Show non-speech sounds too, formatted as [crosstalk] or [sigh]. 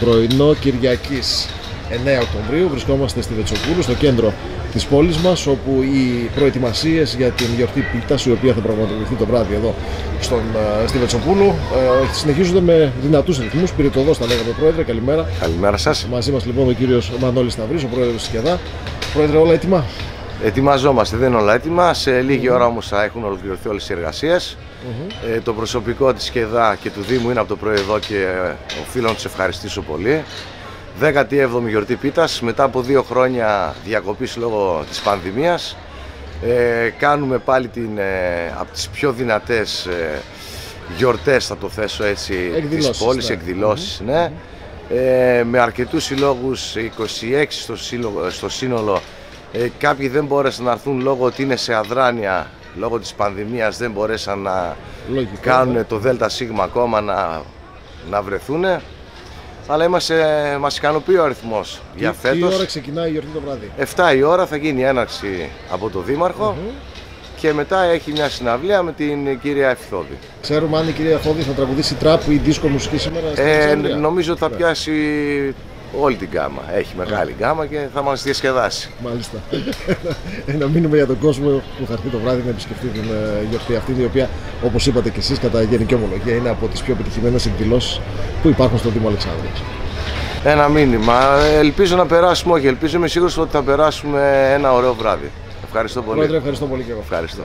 πρωινό Κυριακής 9 Οκτωβρίου βρισκόμαστε στη Βετσοπούλου, στο κέντρο της πόλης μας όπου οι προετοιμασίες για την γιορτή Πίτας η οποία θα πραγματοποιηθεί το βράδυ εδώ στον, ε, στη Βετσοπούλου ε, συνεχίζονται με δυνατούς ρυθμούς. Πυρητοδός θα λέγαμε πρόεδρε, καλημέρα. Καλημέρα σας. Μαζί μας λοιπόν ο κύριος Μανώλης Σταυρής, ο πρόεδρος της ΚΕΔΑ. Πρόεδρε όλα έτοιμα; Ετοιμαζόμαστε, δεν είναι όλα έτοιμα. Σε λίγη ώρα όμως θα έχουν ολοκληρωθεί όλες οι εργασίες. Ε, το προσωπικό της ΚΕΔΑ και του Δήμου είναι από το πρωί εδώ και ε, οφείλω να τους ευχαριστήσω πολύ. 17η γιορτή πίτας, μετά από δύο χρόνια διακοπής λόγω της πανδημίας. Ε, κάνουμε πάλι την, ε, από τις πιο δυνατές ε, γιορτές, θα το θέσω έτσι, Εκδηλώσεις, της πόλης, ναι. εκδηλώσεις, ναι. Ε, με αρκετούς συλλόγους, 26 στο, σύλλογο- στο σύνολο. Ε, κάποιοι δεν μπόρεσαν να έρθουν λόγω ότι είναι σε αδράνεια, λόγω της πανδημίας δεν μπορέσαν να Λογικό, κάνουν ναι. το ΔΣ ακόμα να, να βρεθούν. Αλλά είμαστε, μας ικανοποιεί ο αριθμός για Τι- Τι φέτος. ώρα ξεκινάει η γιορτή το βράδυ; 7 η ώρα θα γίνει η έναρξη από το Δήμαρχο και μετά έχει μια συναυλία με την κυρία Ευθόδη. Ξέρουμε αν η κυρία Φόδη θα τραγουδήσει τραπ ή δίσκο μουσική σήμερα στην Ε, Αλεξανδρία. νομίζω ότι θα Ναι. πιάσει όλη την γκάμα. Έχει μεγάλη γκάμα και θα μας διασκεδάσει. Μάλιστα. [laughs] Ένα μήνυμα για τον κόσμο που θα έρθει το βράδυ να επισκεφτεί την ε, γιορτή αυτή, η οποία, όπως είπατε και εσείς, κατά γενική ομολογία, είναι από τις πιο επιτυχημένες εκδηλώσεις που υπάρχουν στο Δήμο Αλεξάνδρεια. Ένα μήνυμα. Ελπίζω να περάσουμε, όχι, ελπίζω είμαι σίγουρος ότι θα περάσουμε ένα ωραίο βράδυ. Ευχαριστώ πολύ. Πρόεδρε, ευχαριστώ πολύ και εγώ. Ευχαριστώ.